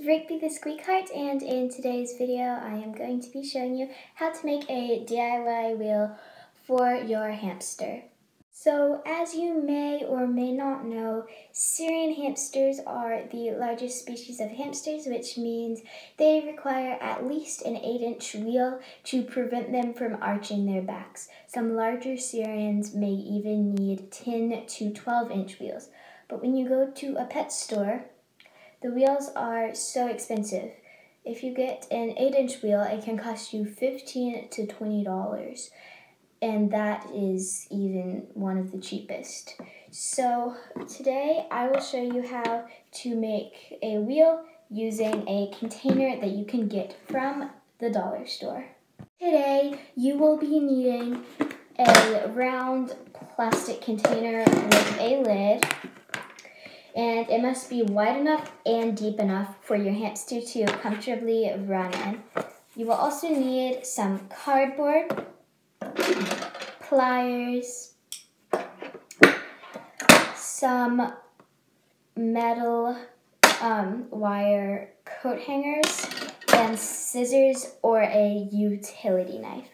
Scrapey the Squeak Heart and in today's video I am going to be showing you how to make a DIY wheel for your hamster. So as you may or may not know, Syrian hamsters are the largest species of hamsters which means they require at least an 8 inch wheel to prevent them from arching their backs. Some larger Syrians may even need 10 to 12 inch wheels. But when you go to a pet store, the wheels are so expensive. If you get an 8 inch wheel, it can cost you 15 to $20, and that is even one of the cheapest. So, today I will show you how to make a wheel using a container that you can get from the dollar store. Today, you will be needing a round plastic container with a lid and it must be wide enough and deep enough for your hamster to comfortably run in. You will also need some cardboard, pliers, some metal um, wire coat hangers, and scissors or a utility knife.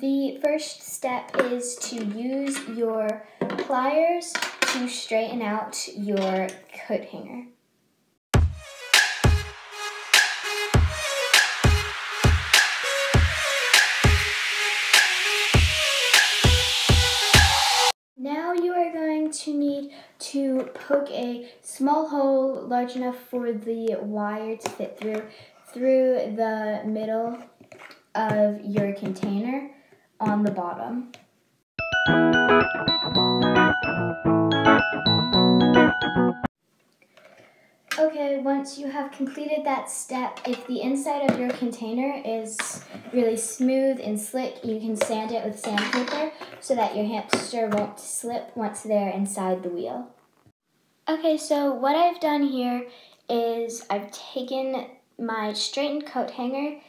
The first step is to use your pliers to straighten out your coat hanger. Now you are going to need to poke a small hole large enough for the wire to fit through through the middle of your container on the bottom. Okay, once you have completed that step, if the inside of your container is really smooth and slick, you can sand it with sandpaper so that your hamster won't slip once they're inside the wheel. Okay, so what I've done here is I've taken my straightened coat hanger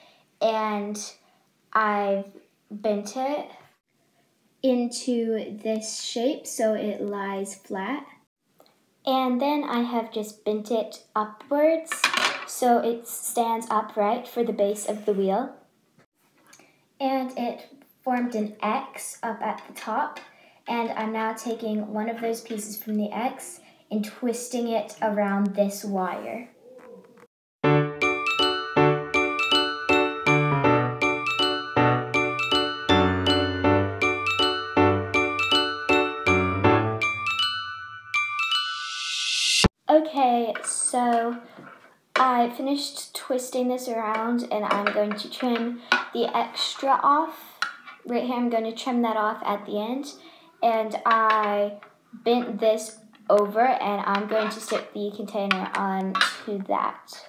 and I've bent it into this shape so it lies flat. And then I have just bent it upwards so it stands upright for the base of the wheel. And it formed an X up at the top. And I'm now taking one of those pieces from the X and twisting it around this wire. So I finished twisting this around and I'm going to trim the extra off. Right here I'm going to trim that off at the end. And I bent this over and I'm going to stick the container onto that.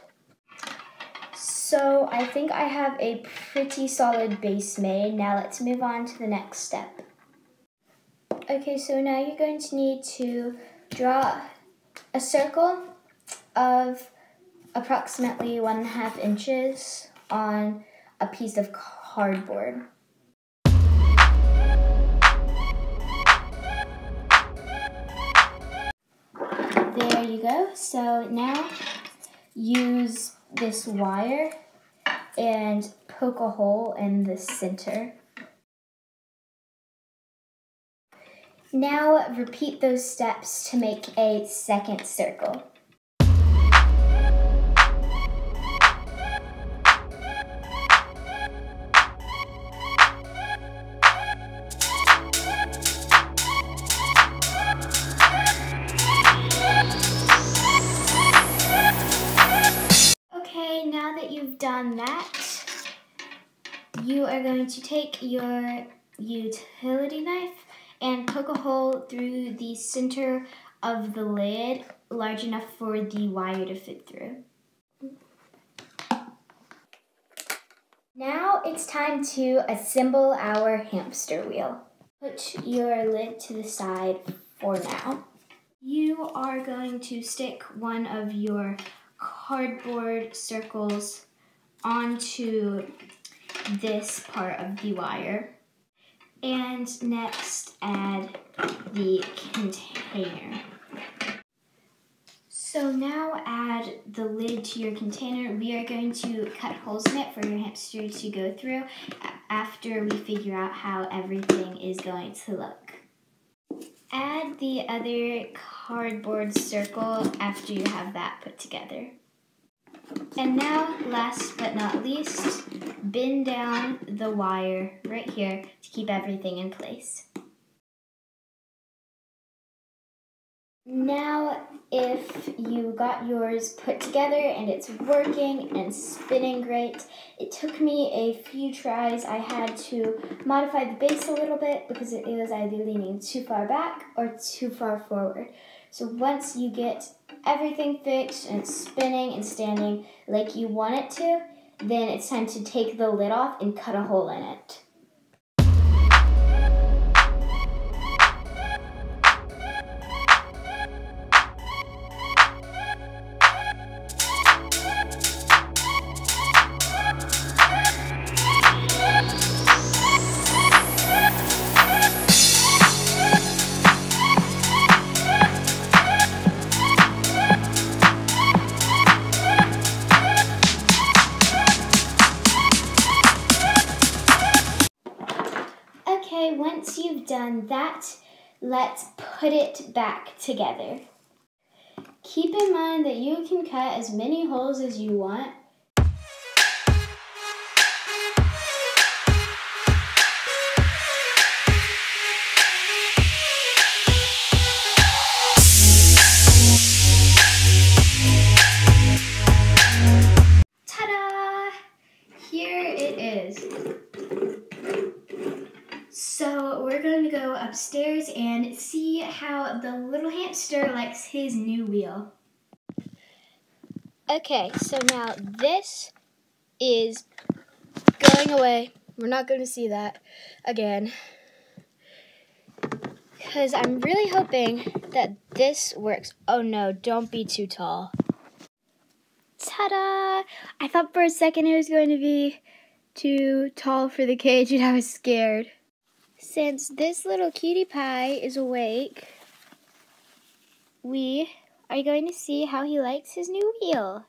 So I think I have a pretty solid base made. Now let's move on to the next step. Okay, so now you're going to need to draw a circle of approximately one and a half inches on a piece of cardboard. There you go. So now use this wire and poke a hole in the center. Now repeat those steps to make a second circle. You've done that, you are going to take your utility knife and poke a hole through the center of the lid large enough for the wire to fit through. Now it's time to assemble our hamster wheel. Put your lid to the side for now. You are going to stick one of your cardboard circles onto this part of the wire. And next add the container. So now add the lid to your container. We are going to cut holes in it for your hamster to go through after we figure out how everything is going to look. Add the other cardboard circle after you have that put together. And now, last but not least, bend down the wire right here to keep everything in place. Now, if you got yours put together and it's working and spinning great, it took me a few tries. I had to modify the base a little bit because it was either leaning too far back or too far forward. So once you get everything fixed and it's spinning and standing like you want it to, then it's time to take the lid off and cut a hole in it. Done that, let's put it back together. Keep in mind that you can cut as many holes as you want upstairs and see how the little hamster likes his new wheel. Okay, so now this is going away. We're not going to see that again. Because I'm really hoping that this works. Oh no, don't be too tall. Ta-da! I thought for a second it was going to be too tall for the cage and I was scared. Since this little cutie pie is awake, we are going to see how he likes his new wheel.